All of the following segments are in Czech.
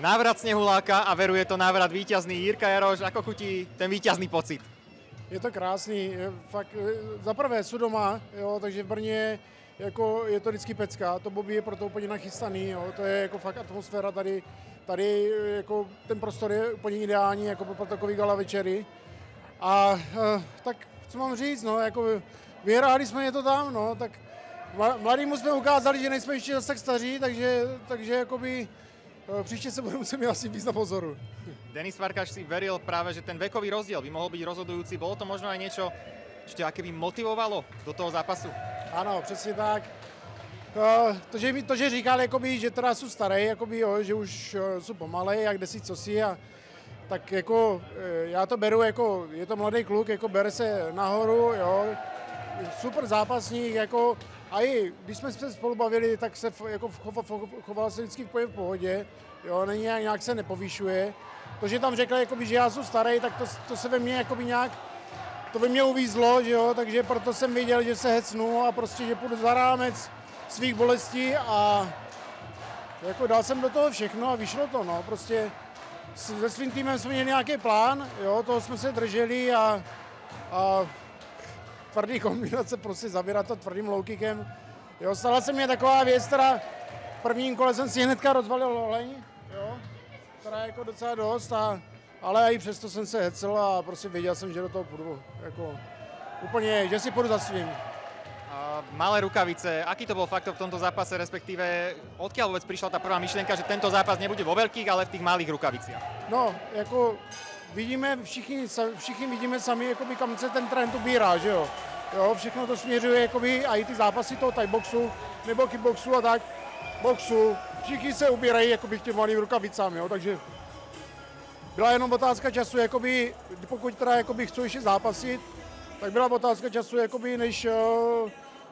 Návrat Snehuláka a veruje to návrat víťazný. Jirka Jaroš, ako chutí ten víťazný pocit? Je to krásný, je fakt, za prvé jsou doma, jo, takže v Brně jako je to vždycky pecka, to Bobby je proto úplně nachystaný, jo, to je jako fakt atmosféra tady, tady jako ten prostor je úplně ideální jako pro takový gala večery. A e, tak co mám říct, no, jako vyhráli jsme je to tam, no, tak mladým jsme ukázali, že nejsme ještě zase tak staří, takže, takže jakoby e, příště se budeme muset mít asi víc na pozoru. Denis Farkaš si veril práve, že ten vekový rozdiel by mohol byť rozhodujúci. Bolo to možno aj niečo, čo ťa by motivovalo do toho zápasu? Ano, přesně tak. To, to, že, to, že říkal, jakoby, že teda jsou starý, jakoby, jo, že už eh, jsou pomalej, jak si co si a tak jako eh, já to beru jako, je to mladý kluk, jako bere se nahoru, jo, super zápasník, jako a i když jsme se spolu bavili, tak se jako choval, choval se vždycky v pohodě, jo, není nějak, se nepovýšuje. To, že tam řekl, jakoby, že já jsem starý, tak to, to se ve mně jakoby nějak to by mě uvízlo, že jo, takže proto jsem viděl, že se hecnu a prostě, že půjdu za rámec svých bolestí a jako dal jsem do toho všechno a vyšlo to, no, prostě se svým týmem jsme měli nějaký plán, jo, toho jsme se drželi a, a tvrdý kombinace, prostě zavírat to tvrdým low kickem. Jo, stala se mě taková věc, která v prvním kole jsem si hnedka rozvalil loleň, jo, která je jako docela dost a ale i přesto jsem se hecel a prostě věděl jsem, že do toho půjdu. Jako, úplně, že si půjdu za svým. malé rukavice, aký to byl faktor v tomto zápase, respektíve odkiaľ vůbec přišla ta prvá myšlenka, že tento zápas nebude vo veľkých, ale v těch malých rukavicích? No, jako vidíme, všichni, všichni vidíme sami, jakoby, kam se ten trend ubírá, že jo. Jo, všechno to směřuje, jakoby, a i ty zápasy toho thai boxu, nebo kickboxu a tak, boxu, všichni se ubírají jakoby, k těm malým rukavicám, jo, takže byla jenom otázka času, jakoby, pokud teda jakoby chci ještě zápasit, tak byla otázka času, jakoby, než uh,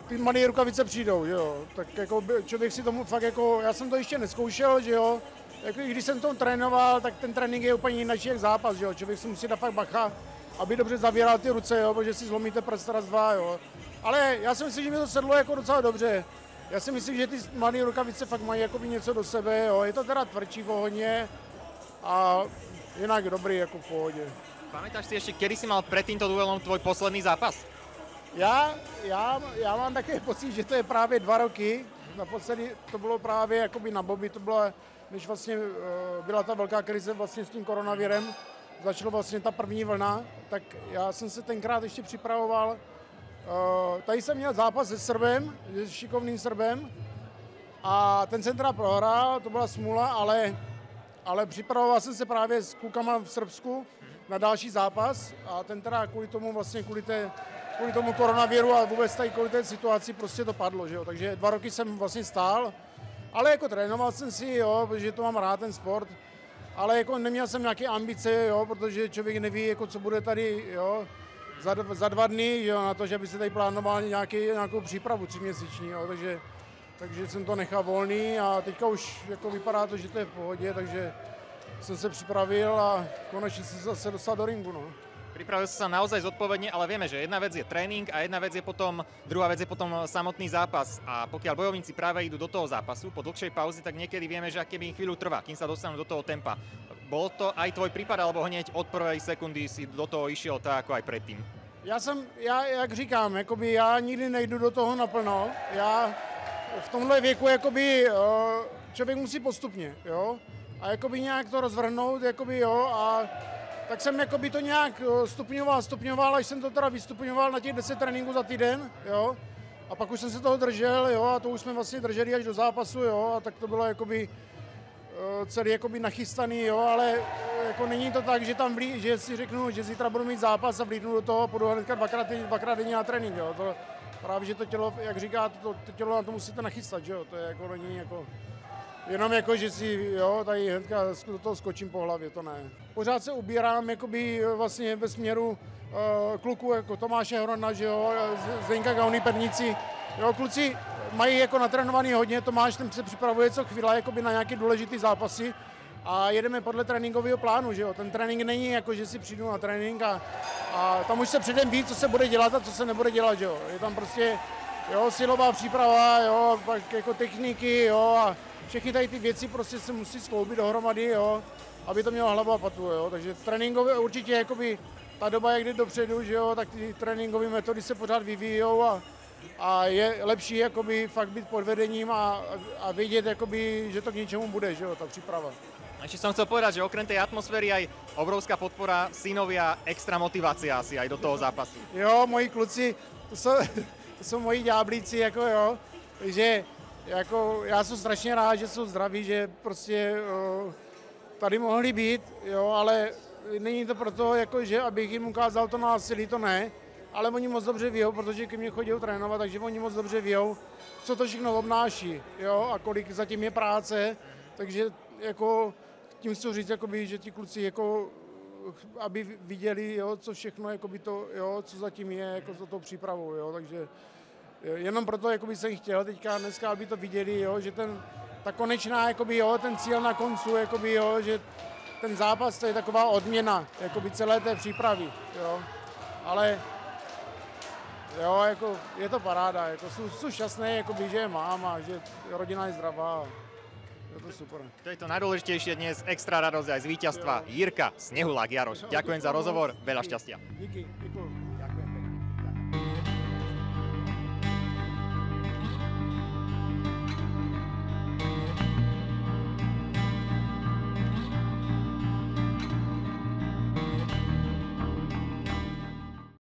ty malé rukavice přijdou, jo. Tak jako člověk si tomu fakt jako, já jsem to ještě neskoušel, že jo. Jako, když jsem to trénoval, tak ten trénink je úplně jiný jak zápas, že jo. Člověk si musí dát fakt bacha, aby dobře zavíral ty ruce, jo, protože si zlomíte prst raz, dva, jo. Ale já si myslím, že mi to sedlo jako docela dobře. Já si myslím, že ty malé rukavice fakt mají jako něco do sebe, jo. Je to teda tvrdší vohodně a jinak dobrý, jako v pohodě. Pamätáš si ještě, kedy si mal před tímto duelom tvoj poslední zápas? Já, já, já mám takový pocit, že to je právě dva roky. Naposledy to bylo právě jakoby na Bobby, to bylo, než vlastně eh, byla ta velká krize vlastně s tím koronavirem, začala vlastně ta první vlna, tak já jsem se tenkrát ještě připravoval. Eh, tady jsem měl zápas se Srbem, s šikovným Srbem a ten jsem teda prohrál, to byla smůla, ale ale připravoval jsem se právě s klukama v Srbsku na další zápas a ten teda kvůli tomu vlastně, kvůli, té, kvůli tomu koronaviru a vůbec tady kvůli té situaci prostě to padlo, že jo. Takže dva roky jsem vlastně stál, ale jako trénoval jsem si, jo, protože to mám rád ten sport, ale jako neměl jsem nějaké ambice, jo, protože člověk neví, jako co bude tady, jo, za, za dva dny, jo, na to, že by se tady plánoval nějaký, nějakou přípravu tříměsíční, jo, takže takže jsem to nechal volný a teďka už jako vypadá to, že to je v pohodě, takže jsem se připravil a konečně jsem se zase dostal do ringu. No. Pripravil si sa naozaj zodpovedne, ale vieme, že jedna vec je tréning a jedna vec je potom, druhá vec je potom samotný zápas. A pokiaľ bojovníci práve idú do toho zápasu po dlhšej pauze, tak niekedy vieme, že aké by im chvíľu trvá, kým sa dostanú do toho tempa. Bol to aj tvoj prípad, alebo hneď od prvej sekundy si do toho išiel tak, ako aj predtým? Já jsem, já, jak říkám, jakoby já nikdy nejdu do toho naplno. Já v tomhle věku jakoby, uh, člověk musí postupně, jo, a jakoby nějak to rozvrhnout, jakoby jo, a tak jsem jakoby to nějak eh, stupňoval, stupňoval, až jsem to teda vystupňoval na těch 10 tréninků za týden, jo, a pak už jsem se toho držel, jo, a to už jsme vlastně drželi až do zápasu, jo, a tak to bylo jakoby uh, celý jakoby nachystaný, jo, ale jako není to tak, že tam blí, že si řeknu, že zítra budu mít zápas a vlídnu do toho, půjdu hnedka dvakrát, dvakrát denně na trénink, jo, to, právě, že to tělo, jak říkáte, to, to tělo na to musíte nachystat, že jo, to je jako není jako, jenom jako, že si, jo, tady hnedka do toho skočím po hlavě, to ne. Pořád se ubírám, jakoby vlastně ve směru uh, kluku, jako Tomáše Hrona, že jo, Zdenka Gauny, Perníci, jo, kluci mají jako natrénovaný hodně, Tomáš ten se připravuje co chvíle, jakoby na nějaké důležité zápasy, a jedeme podle tréninkového plánu, že jo. Ten trénink není jako, že si přijdu na trénink a, a tam už se předem ví, co se bude dělat a co se nebude dělat, že jo. Je tam prostě jo, silová příprava, jo, pak jako techniky, jo, a všechny tady ty věci prostě se musí skloubit dohromady, jo, aby to mělo hlavu a patu, jo, takže tréninkové určitě, jakoby, ta doba, jak jde dopředu, že jo, tak ty tréninkové metody se pořád vyvíjou a, a je lepší, jakoby, fakt být pod vedením a, a vědět, jakoby, že to k něčemu bude, že jo, ta příprava. Ešte som chcel povedať, že okrem tej atmosféry aj obrovská podpora synovia, extra motivácia asi aj do toho zápasu. Jo, moji kluci, to jsou, to jsou moji ďáblíci, jako jo, že jako já jsem strašně rád, že jsou zdraví, že prostě o, tady mohli být, jo, ale není to proto, jako, že abych jim ukázal to násilí, to ne, ale oni moc dobře vějou, protože ke mně chodí trénovat, takže oni moc dobře vějou, co to všechno obnáší, jo, a kolik zatím je práce, takže jako tím chci říct, jakoby, že ti kluci jako aby viděli, jo, co všechno, jakoby to, jo, co zatím je jako za tou přípravou, jo, takže jenom proto jakoby jsem chtěl teďka dneska, aby to viděli, jo, že ten, ta konečná, jakoby, jo, ten cíl na koncu, jakoby, jo, že ten zápas to je taková odměna jakoby celé té přípravy, jo, ale jo, jako, je to paráda, jako, jsou, jsou šťastný, jakoby, že je mám a že rodina je zdravá. Je to super. To je to najdôležitejšie dnes, extra radosť aj z víťazstva. Jirka Snehulák Jaroš. Ďakujem za rozhovor, veľa šťastia. Díky, děkuji.